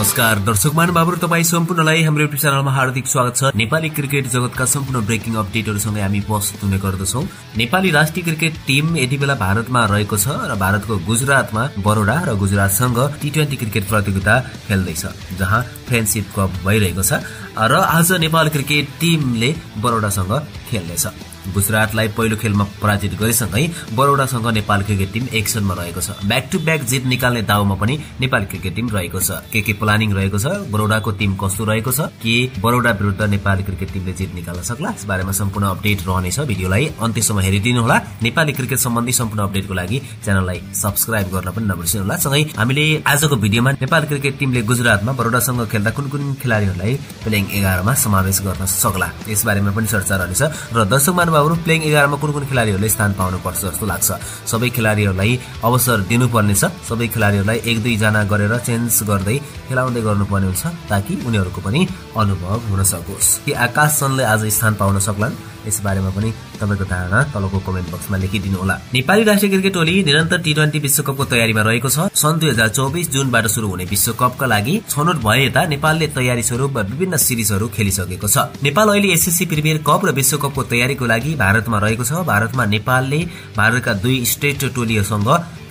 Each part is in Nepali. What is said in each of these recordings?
नमस्कार दर्शक महानुभावहरू तपाईँ सम्पूर्णलाई हाम्रो युट्युब च्यानलमा हार्दिक स्वागत छ। नेपाली क्रिकेट जगतका सम्पूर्ण ब्रेकिङ अपडेटहरूसँगै हामी उपस्थित हुने गर्दछौँ। नेपाली राष्ट्रिय क्रिकेट टिम यति बेला भारतमा रहेको छ र भारतको गुजरातमा बरोडा र गुजरातसँग टी ट्वेन्टी क्रिकेट प्रतियोगिता खेल्दैछ जहाँ फ्रेन्डसिप कप भइरहेको छ। र आज नेपाल क्रिकेट टिमले बरोडासँग खेल्नेछ। गुजरातलाई पहिलो खेलमा पराजित गरेसँगै बरोडासँग नेपाल क्रिकेट टिम एक्सनमा रहेको छ। ब्याक टु ब्याक जित निकाल्ने दाउमा पनि नेपाल क्रिकेट टिम रहेको छ। के के प्लानिङ रहेको छ? बरोडाको टिम कस्तो रहेको छ? के बरोडा विरुद्ध नेपाली क्रिकेट टिमले जित निकाल्न सक्ला? यस बारेमा सम्पूर्ण अपडेट रहनेछ। भिडियोलाई अन्त्यसम्म हेरिदिनु होला नेपाली क्रिकेट सम्बन्धी सम्पूर्ण अपडेटको लागि च्यानललाई सब्सक्राइब गर्न पनि नबिर्सिनु होला सँगै हामीले आजको भिडियोमा नेपाल क्रिकेट टिमले गुजरातमा बरोडासँग खेल्दा कुन कुन खेलाड़ीहरूलाई प्लेइङ एघारमा समावेश गर्न सक्ला? यस बारेमा पनि चर्चा रहनेछ। र दर्शक महानुभावहरू प्लेइङ एघारमा कुन कुन खेलाड़ीहरूले स्थान पाउनुपर्छ जस्तो लाग्छ? सबै खेलाड़ीहरूलाई अवसर दिनुपर्नेछ। सबै खेलाड़ीहरूलाई एक दुईजना गरेर चेन्ज गर्दै खेलाउँदै गर्नुपर्ने हुन्छ ताकि उनीहरूको पनि अनुभव हुन सकोस्। कि आकाश चन्दले आज स्थान पाउन सक्लान्? यस बारेमा पनि तपाईँको धारणा तलको कमेन्ट बक्समा लेखिदिनु होला। नेपाली राष्ट्रिय क्रिकेट टोली निरन्तर टी ट्वेन्टी विश्वकपको तयारीमा रहेको छ। सन् दुई हजार चौबिस जुनबाट शुरू हुने विश्वकपका लागि छनौट भए यता नेपालले तयारी स्वरूप विभिन्न सिरिजहरू खेलिसकेको छ। नेपाल अहिले एसएससी प्रिमियर कप र विश्वकपको तयारीको लागि भारतमा रहेको छ। भारतमा नेपालले भारतका दुई स्टेट टोलीहरूसँग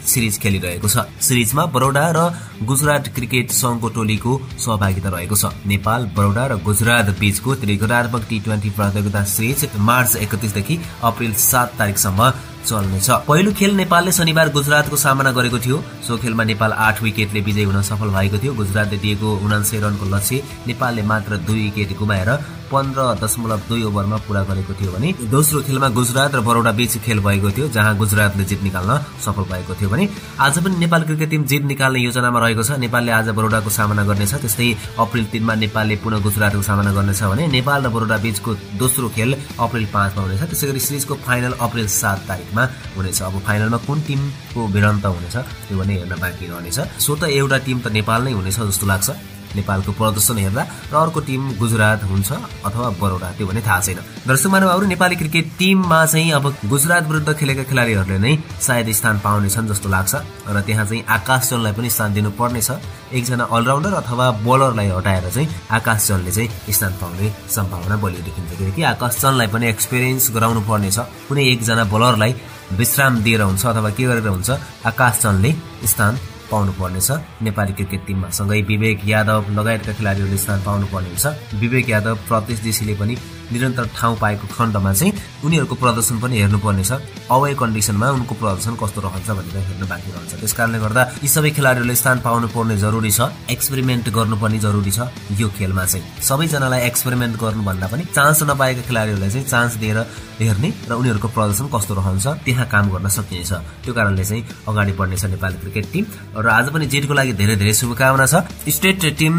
सिरिज खेलिरहेको छ। सिरिजमा बरोडा र गुजरात क्रिकेट संघको टोलीको सहभागिता रहेको छ। नेपाल बरोडा र गुजरात बीचको त्रिकोणात्मक टी ट्वेन्टी प्रतियोगिता सिरिज मार्च एकतिसदेखि अप्रेल सात तारिकसम्म चल्नेछ। पहिलो खेल नेपालले शनिबार गुजरातको सामना गरेको थियो। सो खेलमा नेपाल आठ विकेटले विजय हुन सफल भएको थियो। गुजरातले दिएको उनान्सय रनको लक्ष्य नेपालले मात्र दुई विकेट गुमाएर पन्ध्र दशमलव दुई ओभरमा पूरा गरेको थियो भने दोस्रो खेलमा गुजरात र बरोडा बीच खेल भएको थियो जहाँ गुजरातले जित निकाल्न सफल भएको थियो भने आज पनि नेपाल क्रिकेट टिम जित निकाल्ने योजनामा रहेको छ। नेपालले आज बरोडाको सामना गर्नेछ। त्यस्तै अप्रेल तिनमा नेपालले पुनः गुजरातको सामना गर्नेछ भने नेपाल र बरोडा बीचको दोस्रो खेल अप्रेल पाँचमा हुनेछ। त्यसै गरी सिरिजको फाइनल अप्रेल सात तारिकमा हुनेछ। अब फाइनलमा कुन टिमको भिडन्त हुनेछ त्यो पनि हेर्न बाँकी रहनेछ। सो त एउटा टिम त नेपाल नै हुनेछ जस्तो लाग्छ। नेपालको प्रदर्शन हेर्दा र अर्को टिम गुजरात हुन्छ अथवा बरोडा त्यो भने थाहा छैन। दर्शक मानवहरू नेपाली क्रिकेट टिममा चाहिँ अब गुजरात विरुद्ध खेलेका खेलाडीहरूले नै सायद स्थान पाउनेछन् जस्तो लाग्छ। र त्यहाँ चाहिँ आकाश चन्दलाई पनि स्थान दिनुपर्नेछ। एकजना अलराउन्डर अथवा बलरलाई हटाएर चाहिँ आकाश चन्दले चाहिँ स्थान पाउने सम्भावना बलियो देखिन्छ। किनकि आकाश चन्दलाई पनि एक्सपिरियन्स गराउनु पर्नेछ कुनै एकजना बलरलाई विश्राम दिएर हुन्छ अथवा के गरेर हुन्छ आकाश चन्दले स्थान पाउनुपर्नेछ। नेपाली क्रिकेट टिममा सँगै विवेक यादव लगायतका खेलाडीहरूले स्थान पाउनुपर्ने हुन्छ विवेक यादव प्रत्येश देशीले पनि निरन्तर ठाउँ पाएको खण्डमा चाहिँ उनीहरूको प्रदर्शन पनि हेर्नुपर्नेछ। अवे कन्डिसनमा उनको प्रदर्शन कस्तो रहन्छ भनेर हेर्न बाँकी रहन्छ। त्यस कारणले गर्दा यी सबै खेलाडीहरूले स्थान पाउनु पर्ने जरुरी छ। एक्सपेरिमेन्ट गर्नुपर्ने जरुरी छ यो खेलमा चाहिँ। सबैजनालाई एक्सपेरिमेन्ट गर्नुभन्दा पनि चान्स नपाएका खेलाडीहरूलाई चाहिँ चान्स दिएर हेर्ने र उनीहरूको प्रदर्शन कस्तो रहन्छ त्यहाँ काम गर्न सकिनेछ। त्यो कारणले चाहिँ अगाडि बढ्नेछ नेपाली क्रिकेट टिम। र आज पनि जेटको लागि धेरै धेरै शुभकामना छ। स्टेट टिम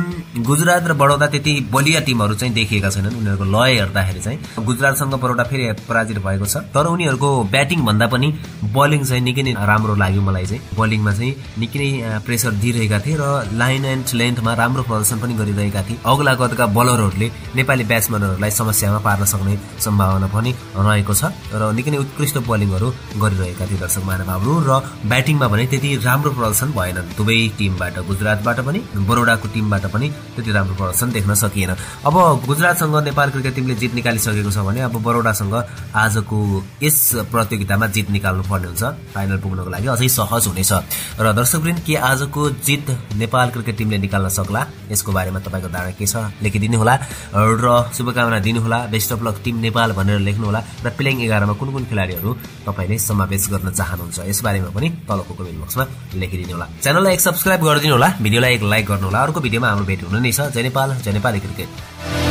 गुजरात र बडौदा त्यति बलिया टिमहरू चाहिँ देखिएका छैनन्। उनीहरूको लय हेर्दाखेरि चाहिँ गुजरातसँग बडौदा फेरि पराजित भएको छ। तर उनीहरूको ब्याटिङ भन्दा पनि बलिङ चाहिँ निकै नै राम्रो लाग्यो मलाई चाहिँ। बलिङमा चाहिँ निकै नै प्रेसर दिइरहेका थिए र लाइन एन्ड लेन्थमा राम्रो प्रदर्शन पनि गरिरहेका थिए। अग्ला कदका बलरहरूले नेपाली ब्याट्सम्यानहरूलाई समस्यामा पार्न सक्ने सम्भावना पनि रहेको छ र निकै नै उत्कृष्ट बलिङहरू गरिरहेका थिए दर्शक महानुभावहरू र ब्याटिङमा भने त्यति राम्रो प्रदर्शन भएनन्। दुवै टिमबाट गुजरातबाट पनि बरोडाको टिमबाट पनि त्यति राम्रो प्रदर्शन देख्न सकिएन। अब गुजरातसँग नेपाल क्रिकेट टिमले जित निकालिसकेको छ भने अब बरोडासँग आजको यस प्रतियोगितामा जित निकाल्नु पर्ने हुन्छ। फाइनल पुग्नको लागि अझै सहज हुनेछ। र दर्शकवृन्द के आजको जित नेपाल क्रिकेट टिमले निकाल्न सक्ला? यसको बारेमा तपाईँको धारणा के छ? लेखिदिनु होला र शुभकामना दिनुहोला। Best of luck team Nepal भनेर लेख्नुहोला र प्लेइङ एघारमा कुन कुन खेलाडीहरू तपाईँले समावेश गर्न चाहनुहुन्छ? यसबारेमा पनि तलको कमेन्ट बक्समा लेखिदिनु होला च्यानललाई एक सब्सक्राइब गरिदिनु होला भिडियोलाई एक लाइक गर्नु होला अर्को भिडियोमा हाम्रो भेट हुनु नै छ। जय नेपाल जय नेपाली क्रिकेट।